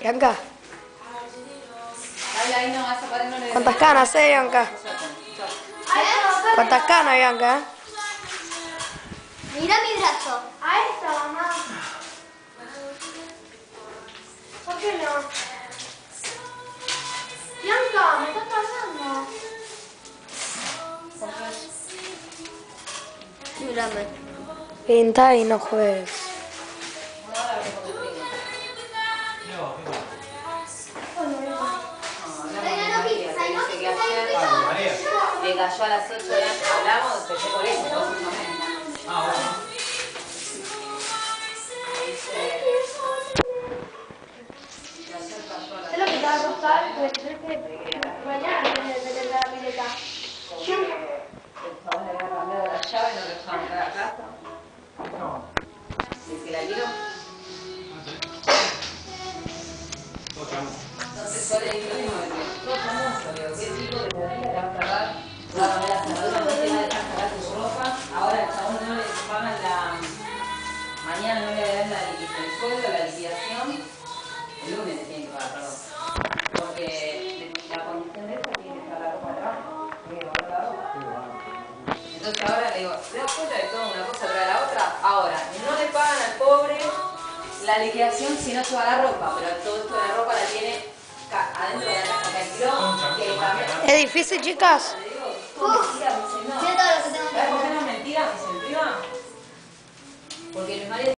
Bianca, Ahí, ahí ¿cuántas canas, eh, Bianca? ¿Cuántas canas, Bianca? Mira mi brazo. A esta, mamá. ¿Por qué no? Bianca, me estás pasando. Mírame. Pinta y no juegues. Cayó a las 8 de la noche. Hablamos, empecé por eso, vos no me. Es lo que te va a costar, pues tenés que que meter la pileta. El chabón le había cambiado la llave y no le dejaba entrar a casa. ¿Y que la tiró? Entonces yo le lo digo, ¿qué tipo de todavía te va a cargar? Va a cambiar la cerradura, no te va a dejar cargar tu ropa. Ahora el chabón no le pagan la... No le dan la liquidación, el sueldo, la liquidación. El lunes le tienen que pagar, perdón. Porque la condición de eso tiene que estar la ropa. Tiene que la ropa. Entonces ahora le digo, ¿te das cuenta de toda una cosa trae la otra? Ahora, no le pagan al pobre la liquidación si no se va la ropa, pero todo esto de la ropa la tiene adentro de la casa que alquiló, que también... ¿Es difícil, chicas? Le digo, todo mentira, me dice, no. Mira todo lo que tengo que ¿Sabes por qué hacer. no es mentira? Me dice, prima. Porque mi marido